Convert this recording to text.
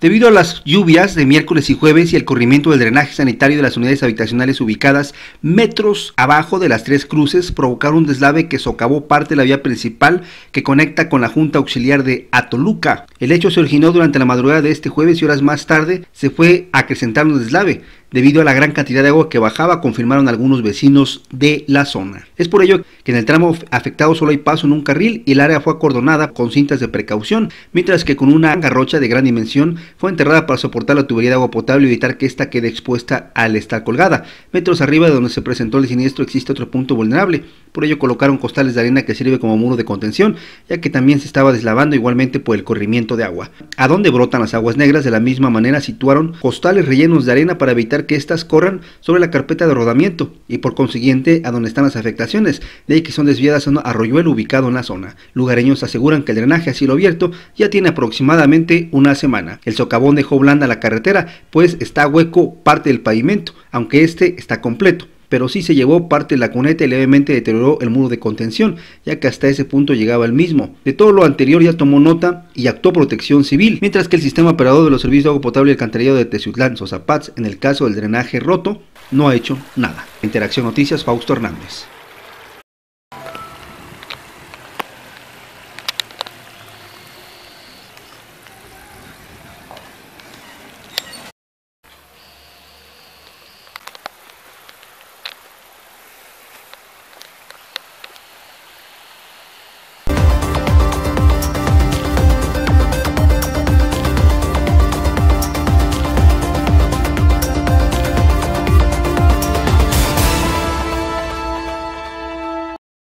Debido a las lluvias de miércoles y jueves y el corrimiento del drenaje sanitario de las unidades habitacionales ubicadas metros abajo de las tres cruces, provocaron un deslave que socavó parte de la vía principal que conecta con la Junta Auxiliar de Atoluca. El hecho se originó durante la madrugada de este jueves y horas más tarde se fue a acrecentar un deslave. Debido a la gran cantidad de agua que bajaba, confirmaron algunos vecinos de la zona. Es por ello que en el tramo afectado solo hay paso en un carril y el área fue acordonada con cintas de precaución, mientras que con una garrocha de gran dimensión fue enterrada para soportar la tubería de agua potable y evitar que ésta quede expuesta al estar colgada. Metros arriba de donde se presentó el siniestro existe otro punto vulnerable, por ello colocaron costales de arena que sirve como muro de contención, ya que también se estaba deslavando igualmente por el corrimiento de agua. A donde brotan las aguas negras, de la misma manera situaron costales rellenos de arena para que éstas corran sobre la carpeta de rodamiento y por consiguiente a donde están las afectaciones, de ahí que son desviadas a un arroyuelo ubicado en la zona. Lugareños aseguran que el drenaje a cielo abierto ya tiene aproximadamente una semana. El socavón dejó blanda la carretera, pues está hueco parte del pavimento, aunque este está completo pero sí se llevó parte de la cuneta y levemente deterioró el muro de contención, ya que hasta ese punto llegaba el mismo. De todo lo anterior ya tomó nota y actuó protección civil, mientras que el sistema operador de los servicios de agua potable y alcantarillado de Teciutlán, Sosapats, en el caso del drenaje roto, no ha hecho nada. Interacción Noticias, Fausto Hernández.